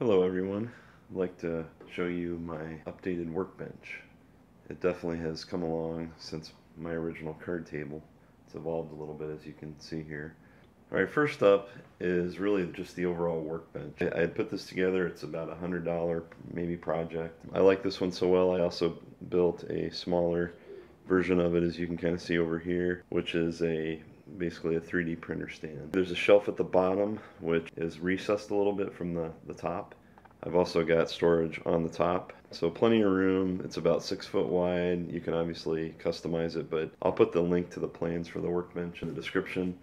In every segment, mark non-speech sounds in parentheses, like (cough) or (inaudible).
Hello everyone. I'd like to show you my updated workbench. It definitely has come along since my original card table. It's evolved a little bit as you can see here. Alright, first up is really just the overall workbench. I had put this together, it's about a hundred dollar maybe project. I like this one so well I also built a smaller version of it as you can kind of see over here, which is a basically a 3D printer stand. There's a shelf at the bottom which is recessed a little bit from the, the top. I've also got storage on the top. So plenty of room. It's about six foot wide. You can obviously customize it, but I'll put the link to the plans for the workbench in the description.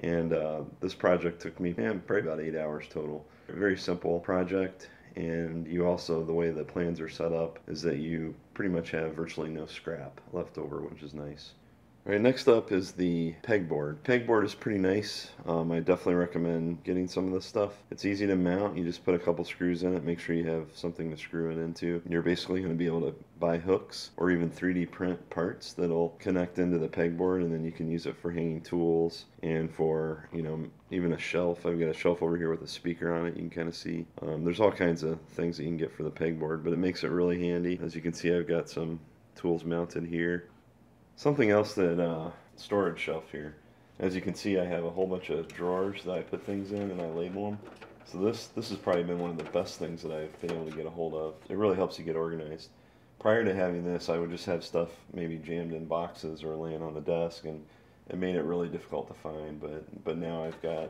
And uh, this project took me man, probably about eight hours total. A very simple project. And you also, the way the plans are set up is that you pretty much have virtually no scrap left over, which is nice. All right, next up is the pegboard. Pegboard is pretty nice. Um, I definitely recommend getting some of this stuff. It's easy to mount. You just put a couple screws in it. Make sure you have something to screw it into. You're basically going to be able to buy hooks or even 3D print parts that'll connect into the pegboard, and then you can use it for hanging tools and for you know even a shelf. I've got a shelf over here with a speaker on it. You can kind of see. Um, there's all kinds of things that you can get for the pegboard, but it makes it really handy. As you can see, I've got some tools mounted here. Something else that uh, storage shelf here. As you can see, I have a whole bunch of drawers that I put things in and I label them. So this this has probably been one of the best things that I've been able to get a hold of. It really helps you get organized. Prior to having this, I would just have stuff maybe jammed in boxes or laying on the desk, and it made it really difficult to find. But but now I've got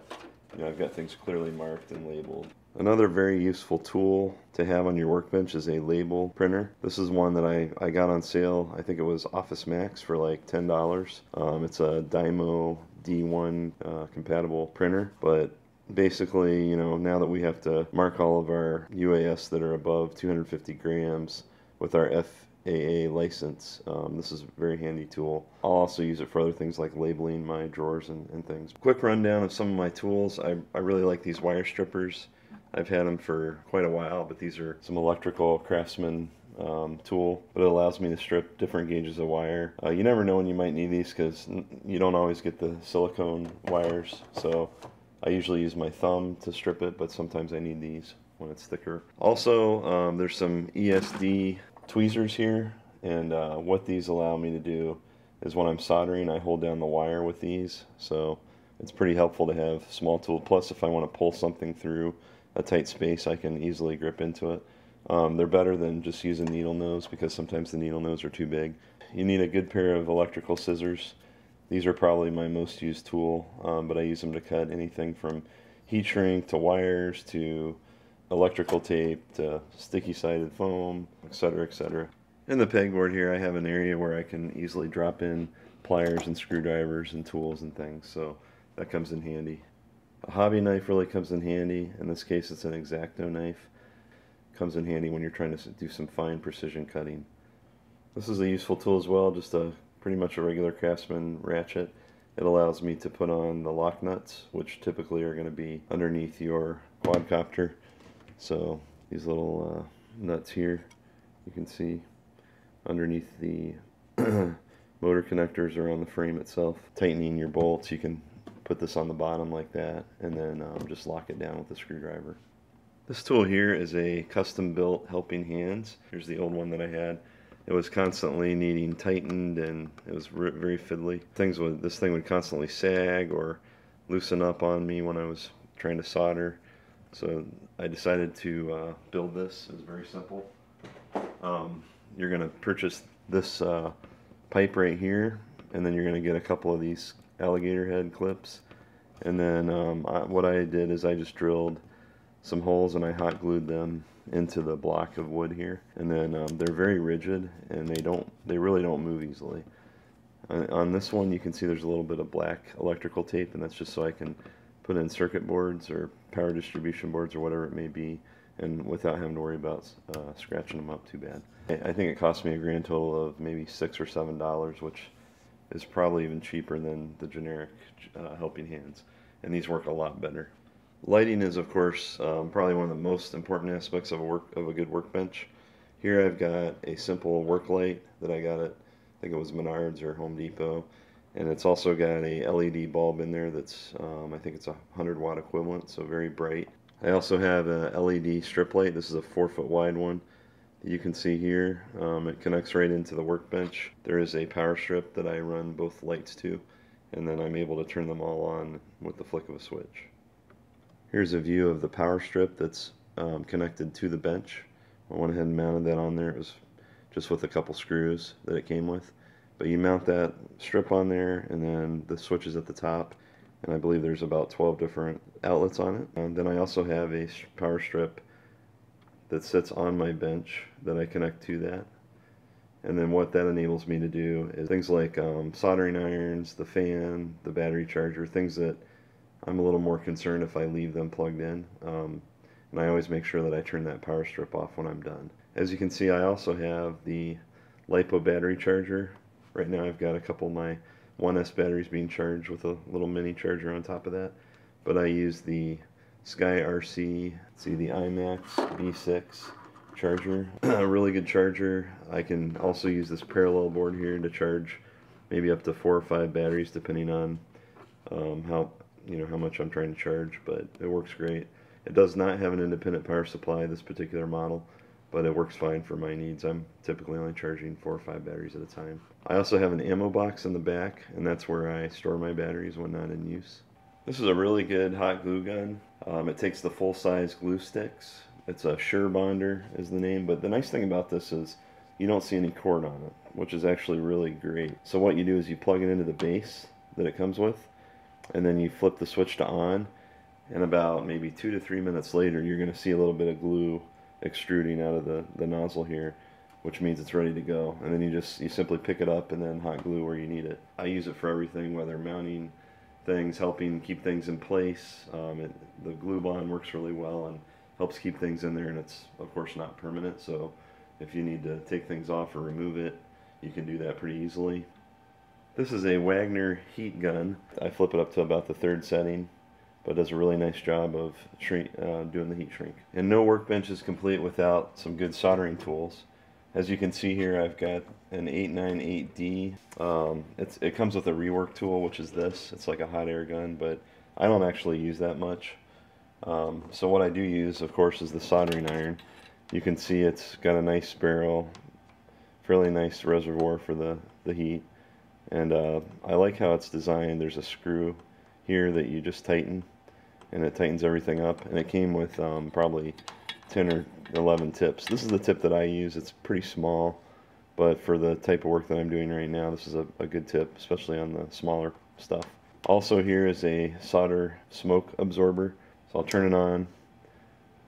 you know I've got things clearly marked and labeled. Another very useful tool to have on your workbench is a label printer. This is one that I, I got on sale. I think it was Office Max for like $10. Um, it's a Dymo D1 uh, compatible printer, but basically, you know, now that we have to mark all of our UAS that are above 250 grams with our FAA license, um, this is a very handy tool. I'll also use it for other things like labeling my drawers and, and things. Quick rundown of some of my tools. I, I really like these wire strippers. I've had them for quite a while, but these are some electrical craftsman um, tool, but it allows me to strip different gauges of wire. Uh, you never know when you might need these because you don't always get the silicone wires, so I usually use my thumb to strip it, but sometimes I need these when it's thicker. Also, um, there's some ESD tweezers here, and uh, what these allow me to do is when I'm soldering, I hold down the wire with these, so it's pretty helpful to have small tool. Plus, if I want to pull something through a tight space, I can easily grip into it. Um, they're better than just using needle nose because sometimes the needle nose are too big. You need a good pair of electrical scissors. These are probably my most used tool, um, but I use them to cut anything from heat shrink to wires to electrical tape to sticky sided foam, etc. etc. In the pegboard here I have an area where I can easily drop in pliers and screwdrivers and tools and things, so that comes in handy. A hobby knife really comes in handy. In this case, it's an X-Acto knife. Comes in handy when you're trying to do some fine precision cutting. This is a useful tool as well, just a pretty much a regular Craftsman ratchet. It allows me to put on the lock nuts, which typically are going to be underneath your quadcopter. So these little uh, nuts here, you can see underneath the (clears throat) motor connectors or on the frame itself. Tightening your bolts, you can put this on the bottom like that and then um, just lock it down with a screwdriver. This tool here is a custom built helping hands. Here's the old one that I had. It was constantly needing tightened and it was very fiddly. Things would this thing would constantly sag or loosen up on me when I was trying to solder. So I decided to uh, build this. It's very simple. Um, you're going to purchase this uh, pipe right here and then you're going to get a couple of these alligator head clips. And then um, I, what I did is I just drilled some holes and I hot glued them into the block of wood here. And then um, they're very rigid and they don't, they really don't move easily. On, this one you can see there's a little bit of black electrical tape and that's just so I can put in circuit boards or power distribution boards or whatever it may be and without having to worry about uh, scratching them up too bad. I think it cost me a grand total of maybe six or seven dollars which is probably even cheaper than the generic uh, helping hands. And these work a lot better. Lighting is of course um, probably one of the most important aspects of a work of a good workbench. Here I've got a simple work light that I got at I think it was Menards or Home Depot. And it's also got a LED bulb in there that's um, I think it's a 100 watt equivalent so very bright. I also have a LED strip light. This is a four foot wide one. You can see here, um, it connects right into the workbench. There is a power strip that I run both lights to, and then I'm able to turn them all on with the flick of a switch. Here's a view of the power strip that's um, connected to the bench. I went ahead and mounted that on there. It was just with a couple screws that it came with. But you mount that strip on there, and then the switches at the top, and I believe there's about 12 different outlets on it. And then I also have a power strip that sits on my bench that I connect to that. And then what that enables me to do is things like um, soldering irons, the fan, the battery charger, things that I'm a little more concerned if I leave them plugged in. Um, and I always make sure that I turn that power strip off when I'm done. As you can see, I also have the LiPo battery charger. Right now I've got a couple of my 1S batteries being charged with a little mini charger on top of that. But I use the Sky RC, see the IMAX B6 charger. (clears throat) a really good charger. I can also use this parallel board here to charge maybe up to four or five batteries depending on um, how you know how much I'm trying to charge, but it works great. It does not have an independent power supply, this particular model, but it works fine for my needs. I'm typically only charging four or five batteries at a time. I also have an ammo box in the back, and that's where I store my batteries when not in use. This is a really good hot glue gun. Um, it takes the full-size glue sticks. It's a Surebonder is the name, but the nice thing about this is you don't see any cord on it, which is actually really great. So what you do is you plug it into the base that it comes with, and then you flip the switch to on, and about maybe two to three minutes later, you're going to see a little bit of glue extruding out of the, the nozzle here, which means it's ready to go. And then you just, you simply pick it up and then hot glue where you need it. I use it for everything, whether mounting things, helping keep things in place. Um, it, the glue bond works really well and helps keep things in there and it's of course not permanent so if you need to take things off or remove it you can do that pretty easily. This is a Wagner heat gun. I flip it up to about the third setting but does a really nice job of shrink, uh, doing the heat shrink. And no workbench is complete without some good soldering tools. As you can see here, I've got an 898D. Um, it comes with a rework tool, which is this. It's like a hot air gun, but I don't actually use that much. Um, so what I do use, of course, is the soldering iron. You can see it's got a nice barrel, fairly nice reservoir for the, the heat. And uh, I like how it's designed. There's a screw here that you just tighten, and it tightens everything up. And it came with um, probably 10 or 11 tips. This is the tip that I use. It's pretty small, but for the type of work that I'm doing right now, this is a, a good tip, especially on the smaller stuff. Also here is a solder smoke absorber. So I'll turn it on.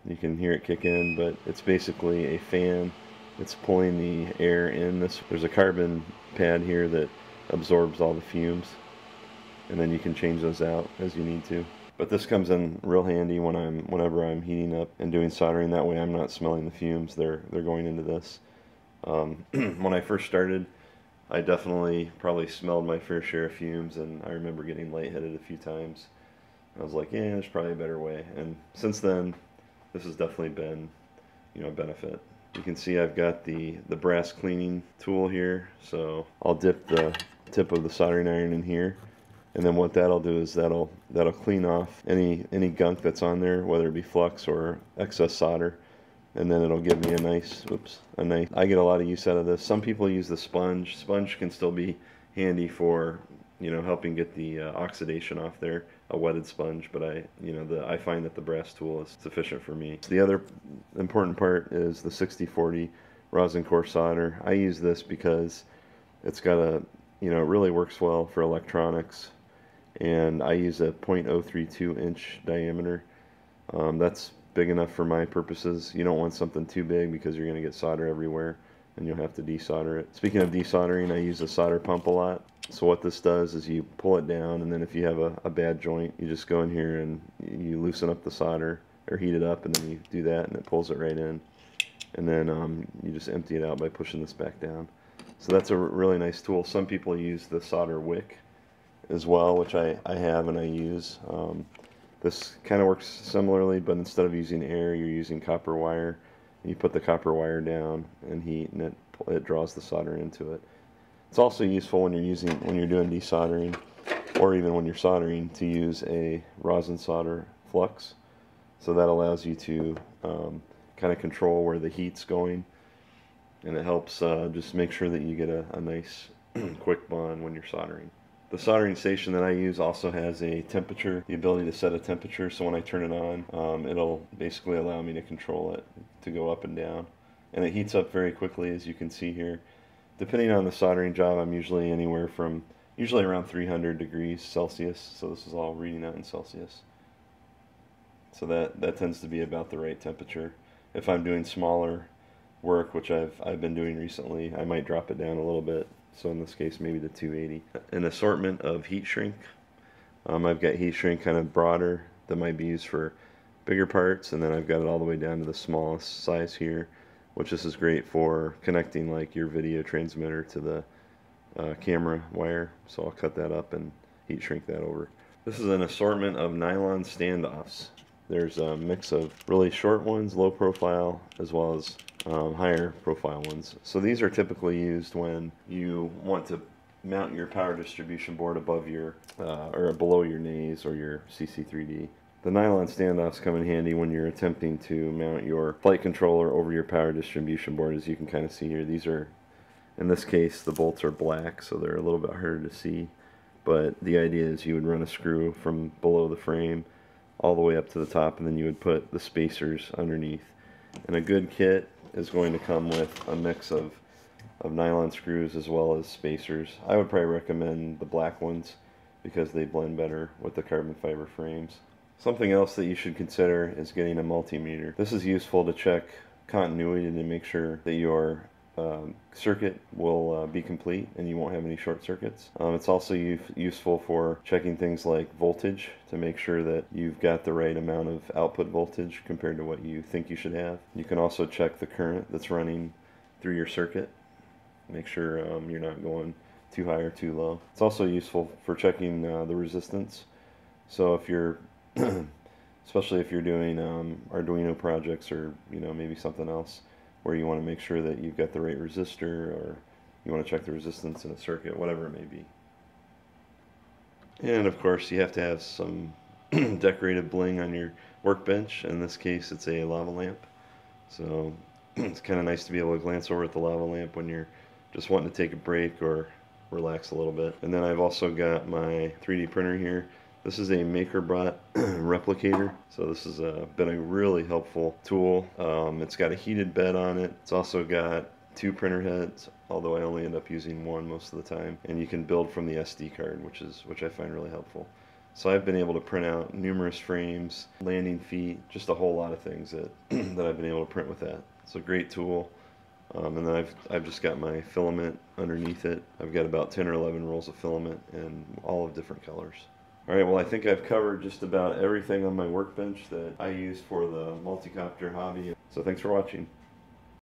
You can hear it kick in, but it's basically a fan. It's pulling the air in. This There's a carbon pad here that absorbs all the fumes. And then you can change those out as you need to. But this comes in real handy when I'm whenever I'm heating up and doing soldering. That way I'm not smelling the fumes. They're they're going into this. Um, (clears throat) when I first started, I definitely probably smelled my fair share of fumes, and I remember getting lightheaded a few times. I was like, yeah, there's probably a better way. And since then, this has definitely been, you know, a benefit. You can see I've got the, the brass cleaning tool here. So I'll dip the tip of the soldering iron in here. And then what that'll do is that'll that'll clean off any any gunk that's on there, whether it be flux or excess solder. And then it'll give me a nice, oops, a nice, I get a lot of use out of this. Some people use the sponge. Sponge can still be handy for you know, helping get the uh, oxidation off there, a wetted sponge, but I, you know, the, I find that the brass tool is sufficient for me. The other important part is the 6040 rosin core solder. I use this because it's got a, you know, it really works well for electronics, and I use a 0.032 inch diameter. Um, that's big enough for my purposes. You don't want something too big because you're going to get solder everywhere and you'll have to desolder it. Speaking of desoldering, I use a solder pump a lot. So what this does is you pull it down and then if you have a, a bad joint, you just go in here and you loosen up the solder or heat it up and then you do that and it pulls it right in. And then um, you just empty it out by pushing this back down. So that's a really nice tool. Some people use the solder wick as well, which I, I have and I use. Um, this kind of works similarly, but instead of using air, you're using copper wire you put the copper wire down and heat and it, it draws the solder into it. It's also useful when you're using when you're doing desoldering or even when you're soldering to use a rosin solder flux. So that allows you to um, kind of control where the heat's going. And it helps uh, just make sure that you get a, a nice (clears throat) quick bond when you're soldering. The soldering station that I use also has a temperature, the ability to set a temperature. So when I turn it on, um, it'll basically allow me to control it to go up and down. And it heats up very quickly as you can see here. Depending on the soldering job, I'm usually anywhere from, usually around 300 degrees Celsius. So this is all reading out in Celsius. So that, that tends to be about the right temperature. If I'm doing smaller work, which I've, I've been doing recently, I might drop it down a little bit. So in this case, maybe the 280. An assortment of heat shrink. Um, I've got heat shrink kind of broader that might be used for bigger parts, and then I've got it all the way down to the smallest size here, which this is great for connecting like your video transmitter to the uh, camera wire. So I'll cut that up and heat shrink that over. This is an assortment of nylon standoffs. There's a mix of really short ones, low profile, as well as um, higher profile ones. So these are typically used when you want to mount your power distribution board above your uh, or below your Naze or your CC3D. The nylon standoffs come in handy when you're attempting to mount your flight controller over your power distribution board as you can kind of see here. These are, in this case, the bolts are black so they're a little bit harder to see. But the idea is you would run a screw from below the frame all the way up to the top and then you would put the spacers underneath. And a good kit is going to come with a mix of, of nylon screws as well as spacers. I would probably recommend the black ones because they blend better with the carbon fiber frames. Something else that you should consider is getting a multimeter. This is useful to check continuity to make sure that your um, circuit will uh, be complete and you won't have any short circuits. Um, it's also useful for checking things like voltage to make sure that you've got the right amount of output voltage compared to what you think you should have. You can also check the current that's running through your circuit. Make sure um, you're not going too high or too low. It's also useful for checking uh, the resistance. So if you're (clears throat) especially if you're doing um, Arduino projects or you know maybe something else where you want to make sure that you've got the right resistor or you want to check the resistance in a circuit, whatever it may be. And of course you have to have some (clears throat) decorated bling on your workbench. In this case it's a lava lamp. So (clears throat) it's kind of nice to be able to glance over at the lava lamp when you're just wanting to take a break or relax a little bit. And then I've also got my 3D printer here. This is a MakerBot (clears throat) replicator. So this has uh, been a really helpful tool. Um, it's got a heated bed on it. It's also got two printer heads, although I only end up using one most of the time. And you can build from the SD card, which is which I find really helpful. So I've been able to print out numerous frames, landing feet, just a whole lot of things that (clears throat) that I've been able to print with that. It's a great tool. Um, and then I've, I've just got my filament underneath it. I've got about 10 or 11 rolls of filament and all of different colors. Alright, well I think I've covered just about everything on my workbench that I use for the multi-copter hobby. So thanks for watching.